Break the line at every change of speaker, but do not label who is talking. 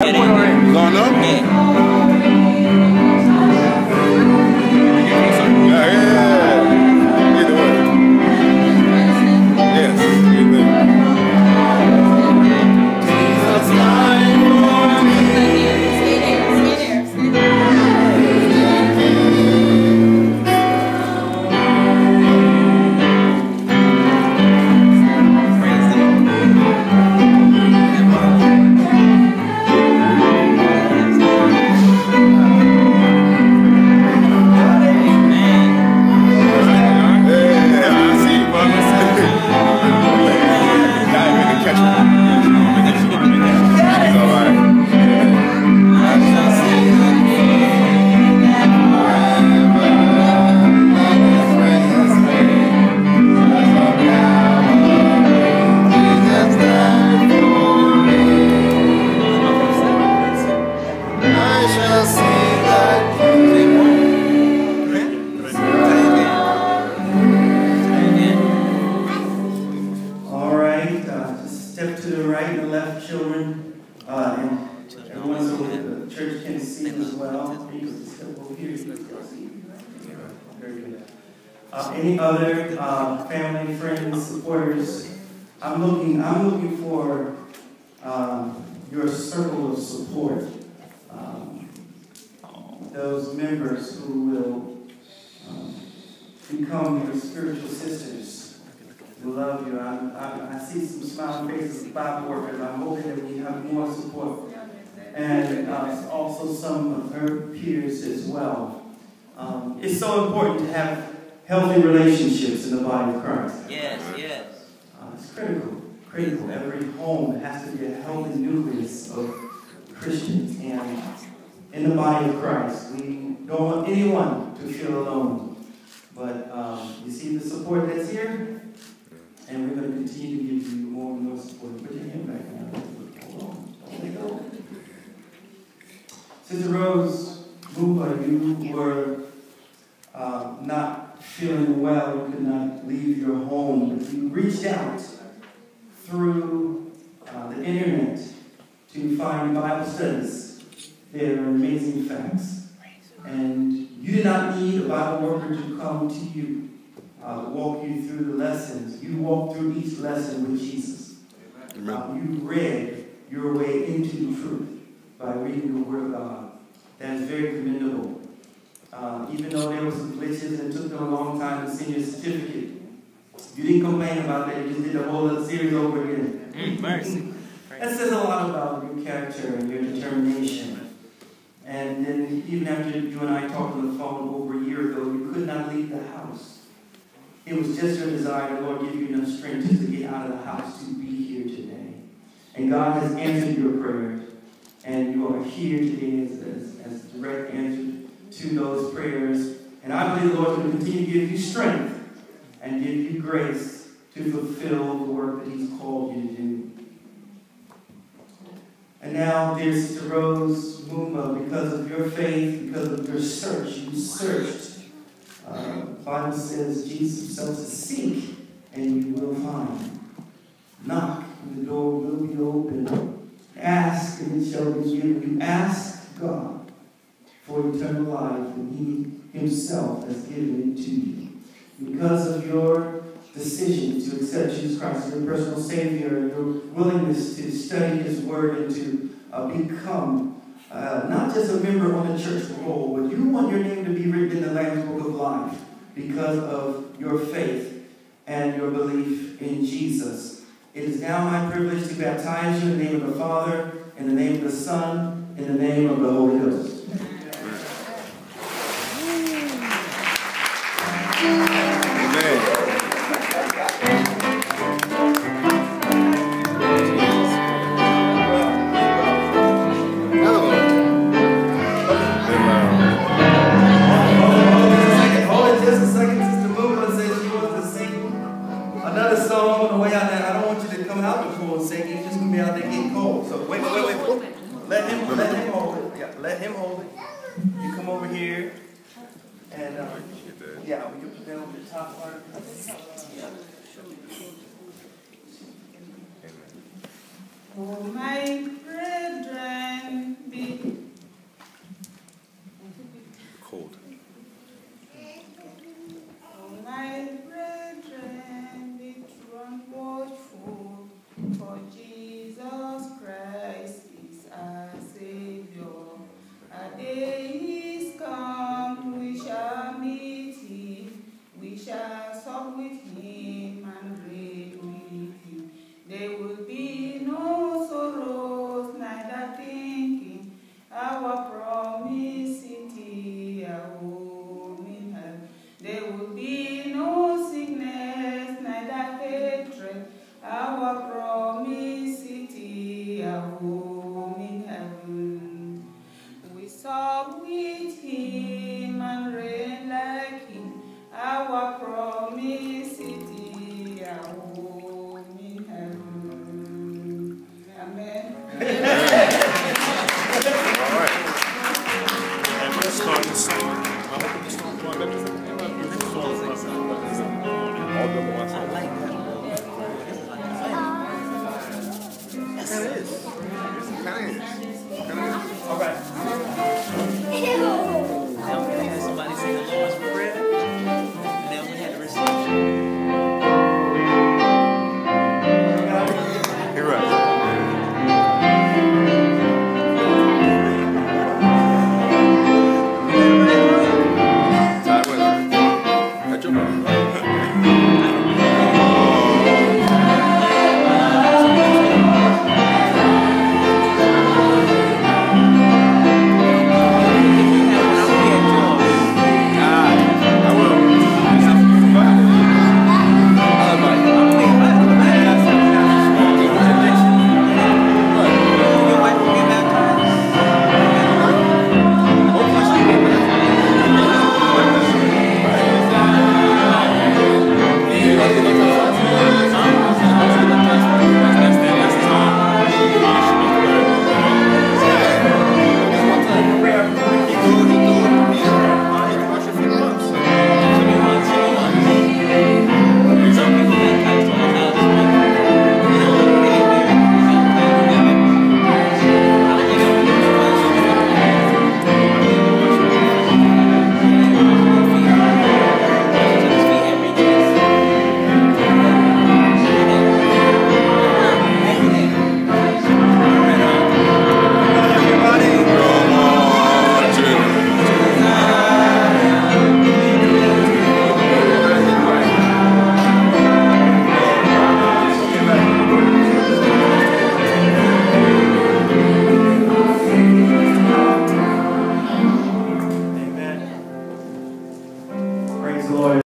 Gone up?
Yeah,
church can see as well. You can step over here. so you. Very good. Uh, any other uh, family, friends, supporters? I'm looking. I'm looking for um, your circle of support. Um, those members who will um, become your spiritual sisters. We love you. I, I, I see some smiling faces of Bible workers. I'm hoping that we have more support. And uh, also some of her peers as well. Um, it's so important to have healthy relationships in the body of Christ.
Yes, yes.
Uh, it's critical. Critical. Every home has to be a healthy nucleus of Christians. And in the body of Christ, we don't want anyone to feel alone. But um, you see the support that's here? And we're going to continue to give you more and more support. Put your hand back now. Hold on. Don't let go. Sister Rose Muma, you were uh, not feeling well. You could not leave your home. But you reached out through uh, the internet to find Bible studies. They are amazing facts. And you did not need a Bible worker to come to you, uh, walk you through the lessons. You walked through each lesson with Jesus. Uh, you read your way into the truth by reading the Word of God. Very commendable. Uh, even though there were some glitches and it took them a long time to send your certificate, you didn't complain about that. You just did the whole other series over again.
Mm, mercy.
That says a lot about your character and your determination. And then even after you and I talked on the phone over a year ago, you could not leave the house. It was just your desire, the Lord give you enough strength just to get out of the house to be here today. And God has answered your prayers. And you are here today as, as, as direct answer to those prayers. And I believe the Lord will continue to give you strength and give you grace to fulfill the work that He's called you to do. And now, dear Sister Rose Muma, because of your faith, because of your search, you searched. Uh, the Bible says Jesus himself says, seek and you will find. Knock and the door will be open. Ask and it shall be given. You ask God for eternal life and He Himself has given it to you. Because of your decision to accept Jesus Christ as your personal Savior and your willingness to study His Word and to uh, become uh, not just a member on the church roll, but you want your name to be written in the Lamb's Book of Life because of your faith and your belief in Jesus. It is now my privilege to baptize you in the name of the Father, in the name of the Son, in the name of the Holy Ghost. And, uh, yeah, we can put that over the top part. Yeah.
Oh, my brethren,
Tschüss.